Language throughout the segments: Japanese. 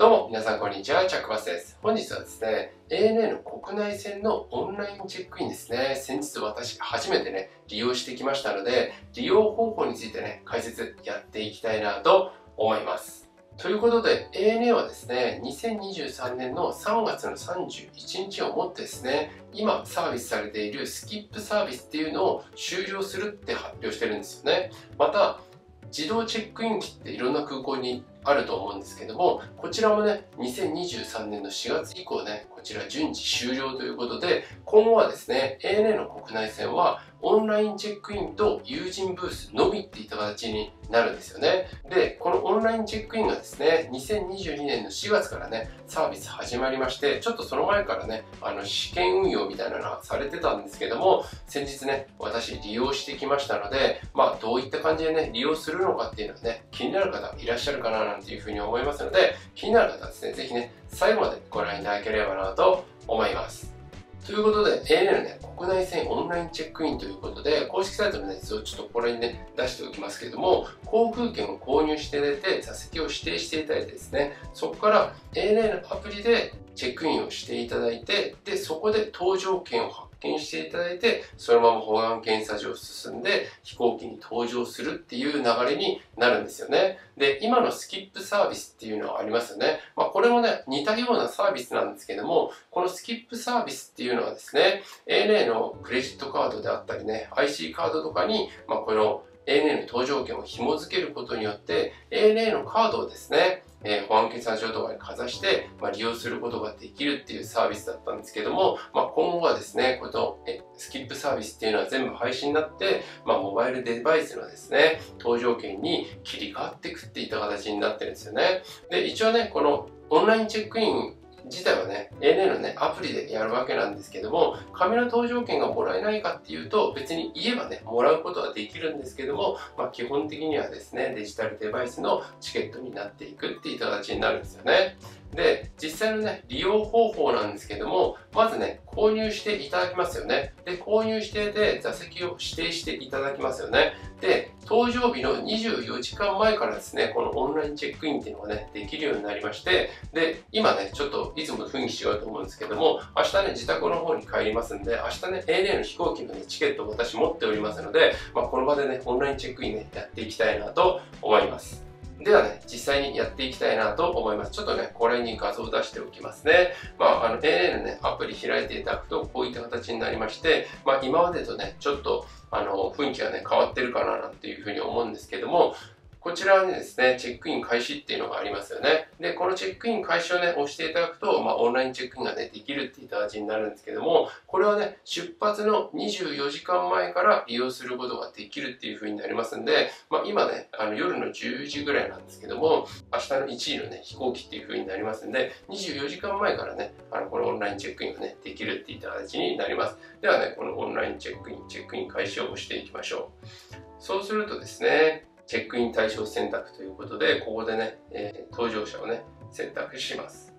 どうも、皆さんこんにちは、チャックバスです。本日はですね、ANA の国内線のオンラインチェックインですね、先日私初めてね、利用してきましたので、利用方法についてね、解説やっていきたいなと思います。ということで、ANA はですね、2023年の3月の31日をもってですね、今サービスされているスキップサービスっていうのを終了するって発表してるんですよね。また、自動チェックイン機っていろんな空港にあると思うんですけども、こちらもね、2023年の4月以降ね、こちら順次終了ということで、今後はですね、ANA の国内線はオンラインチェックインと友人ブースのみっていった形になるんですよね。で、このオンラインチェックインがですね、2022年の4月からね、サービス始まりまして、ちょっとその前からね、あの、試験運用みたいなのはされてたんですけども、先日ね、私利用してきましたので、まあ、どういった感じでね、利用するのかっていうのはね、気になる方いらっしゃるかななんていうふうに思いますので、気になる方はですね、ぜひね、最後までご覧いただければなと思います。ということで、ANA のね、国内線オンラインチェックインということで、公式サイトのやつをちょっとこれにね、出しておきますけれども、航空券を購入していただいて、座席を指定していただいてですね、そこから ANA のアプリでチェックインをしていただいて、で、そこで搭乗券を発見していただいて、そのまま保安検査場を進んで飛行機に搭乗するっていう流れになるんですよね。で、今のスキップサービスっていうのはありますよね。まあ、これもね、似たようなサービスなんですけども、このスキップサービスっていうのはですね、ANA のクレジットカードであったりね、IC カードとかに、まあ、この ANA の搭乗券を紐付けることによって、ANA のカードをですね、えー、保安検査場とかにかざして、まあ、利用することができるっていうサービスだったんですけども、まあ、今後はですね、このえスキップサービスっていうのは全部廃止になって、まあ、モバイルデバイスのですね、搭乗券に切り替わっていくっていった形になってるんですよね。で、一応ね、このオンラインチェックイン自体はね、ANA のね、アプリでやるわけなんですけども、紙の搭乗券がもらえないかっていうと、別に言えばね、もらうことはできるんですけども、まあ、基本的にはですね、デジタルデバイスのチケットになっていくっていう形になるんですよね。で、実際のね、利用方法なんですけども、まずね、購入していただきますよね。で、購入してで座席を指定していただきますよね。で、搭乗日の24時間前からですね、このオンラインチェックインっていうのがね、できるようになりまして、で、今ね、ちょっといつもと雰囲気違うと思うんですけども、明日ね、自宅の方に帰りますんで、明日ね、ANA の飛行機のね、チケットを私持っておりますので、まあ、この場でね、オンラインチェックインね、やっていきたいなと思います。ではね、実際にやっていきたいなと思います。ちょっとね、これに画像を出しておきますね。まあ、あの、ANA のね、アプリ開いていただくと、こういった形になりまして、まあ、今までとね、ちょっと、あの、雰囲気がね、変わってるかななんていうふうに思うんですけども、こちらにですね、チェックイン開始っていうのがありますよね。で、このチェックイン開始をね、押していただくと、まあ、オンラインチェックインがね、できるっていった形になるんですけども、これはね、出発の24時間前から利用することができるっていう風になりますんで、まあ、今ね、あの夜の10時ぐらいなんですけども、明日の1位のね、飛行機っていう風になりますんで、24時間前からね、あの、このオンラインチェックインがね、できるっていった形になります。ではね、このオンラインチェックイン、チェックイン開始を押していきましょう。そうするとですね、チェックイン対象選択ということで、ここでね、えー、搭乗者をね、選択します。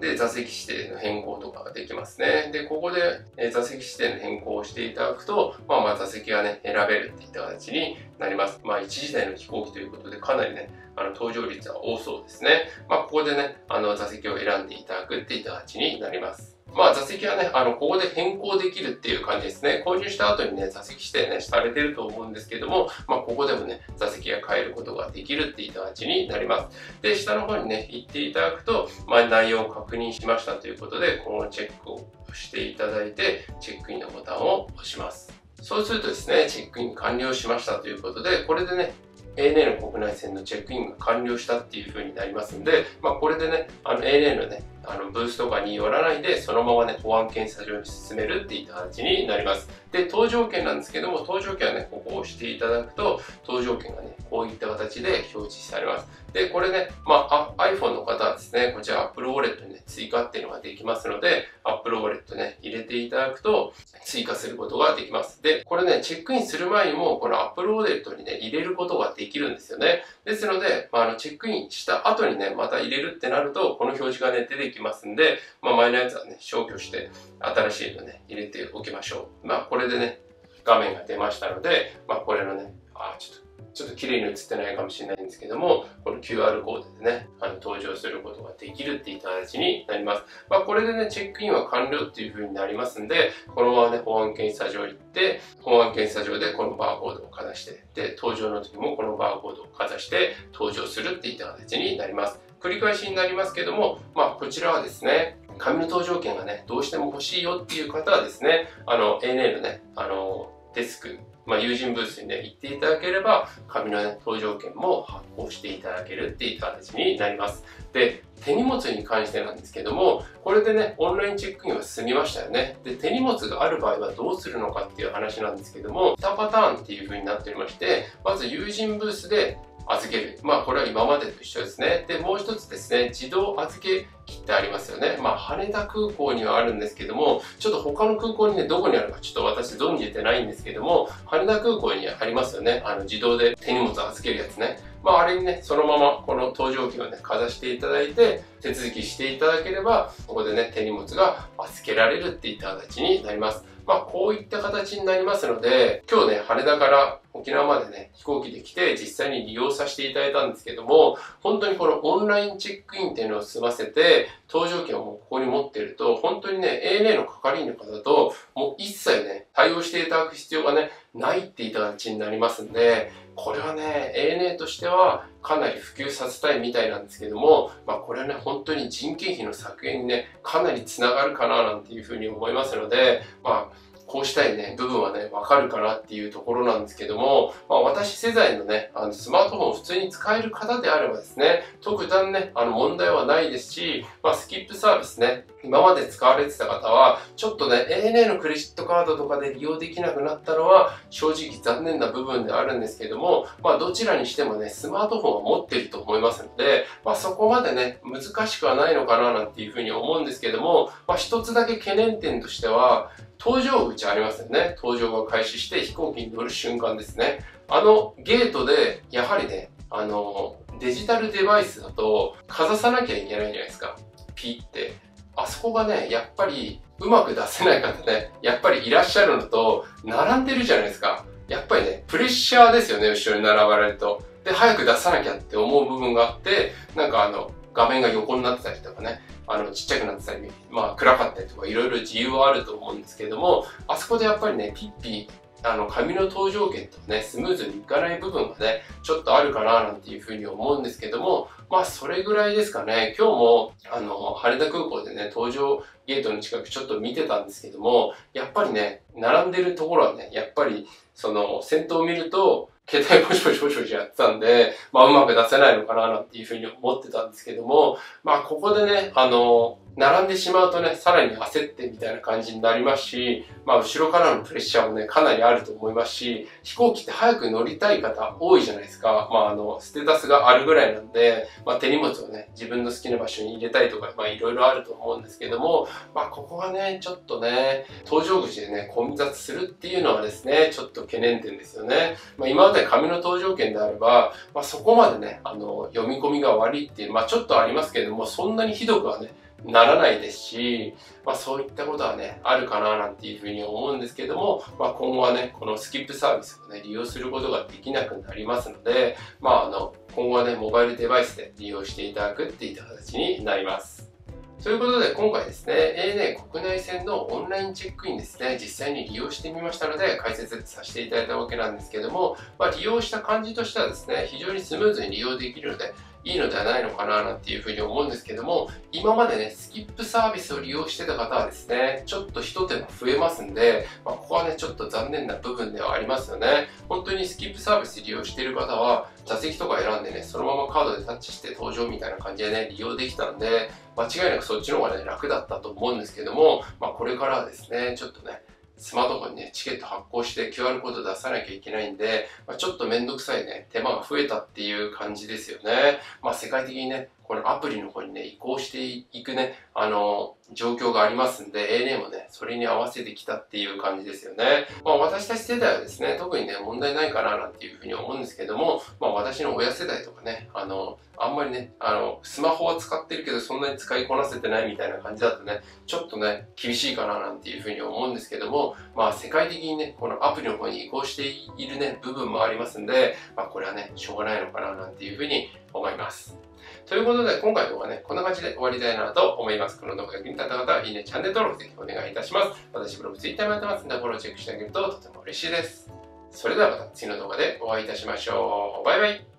で、座席指定の変更とかができますね。で、ここで、えー、座席指定の変更をしていただくと、まあ、まあ座席がね、選べるっていった形になります。まあ、1時台の飛行機ということで、かなりね、あの、搭乗率は多そうですね。まあ、ここでね、あの、座席を選んでいただくっていった形になります。まあ座席はね、あの、ここで変更できるっていう感じですね。購入した後にね、座席指定ね、されてると思うんですけども、まあここでもね、座席が変えることができるっていった形になります。で、下の方にね、行っていただくと、まあ内容を確認しましたということで、このチェックをしていただいて、チェックインのボタンを押します。そうするとですね、チェックイン完了しましたということで、これでね、ANA の国内線のチェックインが完了したっていう風になりますんで、まあこれでね、あの ANA のね、あのブースとかに寄らないで、そのままね、保安検査場に進めるっていった形になります。で、搭乗券なんですけども、搭乗券はね、ここを押していただくと、搭乗券がね、こういった形で表示されます。で、これね、まあ、iPhone の方はですね、こちら Apple Wallet にね、追加っていうのができますので、Apple Wallet ね、入れていただくと、追加することができます。で、これね、チェックインする前にも、このアップロードットにね、入れることができるんですよね。ですので、まあ、あの、チェックインした後にね、また入れるってなると、この表示がね、出てきますんで、まあ、前のやつはね、消去して、新しいのね、入れておきましょう。まあ、これでね、画面が出ましたので、まあ、これのね、あ、ちょっとちょっと綺麗に映ってないかもしれないんですけども、この QR コードでね、あの登場することができるっていった形になります。まあ、これでね、チェックインは完了っていう風になりますんで、このままね、保安検査場行って、保安検査場でこのバーコードをかざして、で、登場の時もこのバーコードをかざして登場するっていった形になります。繰り返しになりますけども、まあ、こちらはですね、紙の搭乗券がね、どうしても欲しいよっていう方はですね、あの、ANA のね、あの、デスク、まあ、友人ブースにね、行っていただければ、紙の、ね、搭乗券も発行していただけるっていった形になります。で、手荷物に関してなんですけども、これでね、オンラインチェックインは済みましたよね。で、手荷物がある場合はどうするのかっていう話なんですけども、2パターンっていう風になっておりまして、まず友人ブースで預ける。まあこれは今までと一緒ですね。で、もう一つですね、自動預けってありますよね。まあ羽田空港にはあるんですけども、ちょっと他の空港にね、どこにあるかちょっと私存じてないんですけども、羽田空港にありますよね。あの自動で手荷物を預けるやつね。まああれにね、そのままこの搭乗機をね、かざしていただいて、手続きしていただければ、ここでね、手荷物が預けられるっていった形になります。まあこういった形になりますので、今日ね、羽田から沖縄までね、飛行機で来て実際に利用させていただいたんですけども、本当にこのオンラインチェックインっていうのを済ませて、搭乗券をここに持っていると、本当にね、ANA の係員の方と、もう一切ね、対応していただく必要がね、ないっていった形になりますんで、これはね、ANA としてはかなり普及させたいみたいなんですけども、まあこれはね、本当に人件費の削減にね、かなりつながるかななんていうふうに思いますので、まあこうしたいね、部分はね、わかるかなっていうところなんですけども、まあ、私世代のね、あのスマートフォンを普通に使える方であればですね、特段ね、あの問題はないですし、まあ、スキップサービスね、今まで使われてた方は、ちょっとね、ANA のクレジットカードとかで利用できなくなったのは、正直残念な部分であるんですけども、まあ、どちらにしてもね、スマートフォンは持ってると思いますので、まあ、そこまでね、難しくはないのかななんていうふうに思うんですけども、まあ、一つだけ懸念点としては、搭乗口ありますよね。搭乗が開始して飛行機に乗る瞬間ですね。あのゲートで、やはりね、あの、デジタルデバイスだと、かざさなきゃいけないじゃないですか。ピーって。あそこがね、やっぱり、うまく出せない方ね、やっぱりいらっしゃるのと、並んでるじゃないですか。やっぱりね、プレッシャーですよね、後ろに並ばれると。で、早く出さなきゃって思う部分があって、なんかあの、画面が横になってたりとかね、あの、ちっちゃくなってたり、まあ、暗かったりとか、いろいろ自由はあると思うんですけども、あそこでやっぱりね、ピッピあの、紙の搭乗券とね、スムーズにいかない部分がね、ちょっとあるかななんていうふうに思うんですけども、まあ、それぐらいですかね。今日も、あの、羽田空港でね、搭乗ゲートの近くちょっと見てたんですけども、やっぱりね、並んでるところはね、やっぱり、その、先頭を見ると、携帯ポシポシポシポシやってたんで、まあうまく出せないのかななんていうふうに思ってたんですけども、まあここでね、あの、並んでしまうとね、さらに焦ってみたいな感じになりますし、まあ後ろからのプレッシャーもね、かなりあると思いますし、飛行機って早く乗りたい方多いじゃないですか。まああの、ステータスがあるぐらいなんで、まあ手荷物をね、自分の好きな場所に入れたいとか、まあいろいろあると思うんですけども、まあここはね、ちょっとね、搭乗口でね、混雑するっていうのはですね、ちょっと懸念点ですよね。まあ今まで紙の搭乗券であれば、まあそこまでね、あの、読み込みが悪いっていう、まあちょっとありますけども、そんなにひどくはね、ならないですし、まあそういったことはね、あるかななんていうふうに思うんですけども、まあ今後はね、このスキップサービスをね、利用することができなくなりますので、まああの、今後はね、モバイルデバイスで利用していただくっていった形になります。ということで今回ですね、ANA 国内線のオンラインチェックインですね、実際に利用してみましたので解説させていただいたわけなんですけども、まあ、利用した感じとしてはですね、非常にスムーズに利用できるので、いいのではないのかななんていうふうに思うんですけども、今までね、スキップサービスを利用してた方はですね、ちょっと一手間増えますんで、まあ、ここはね、ちょっと残念な部分ではありますよね。本当にスキップサービス利用している方は、座席とか選んでね、そのままカードでタッチして登場みたいな感じでね、利用できたんで、間違いなくそっちの方がね、楽だったと思うんですけども、まあこれからはですね、ちょっとね、スマートフォンにね、チケット発行して QR コード出さなきゃいけないんで、まあ、ちょっとめんどくさいね、手間が増えたっていう感じですよね。まあ世界的にね、このアプリの方にね、移行していくね、あの、状況がありますんで、ANA もね、それに合わせてきたっていう感じですよね。まあ私たち世代はですね、特にね、問題ないかななんていうふうに思うんですけども、まあ私の親世代とかね、あの、あんまりね、あの、スマホは使ってるけど、そんなに使いこなせてないみたいな感じだとね、ちょっとね、厳しいかななんていうふうに思うんですけども、まあ世界的にね、このアプリの方に移行しているね、部分もありますんで、まあこれはね、しょうがないのかななんていうふうに思います。ということで、今回の動画はね、こんな感じで終わりたいなと思います。この動画が気に立った方は、いいね、チャンネル登録ぜひお願いいたします。私、ブログ、ツイッターもやってますので、フォローチェックしてあげるととても嬉しいです。それではまた次の動画でお会いいたしましょう。バイバイ。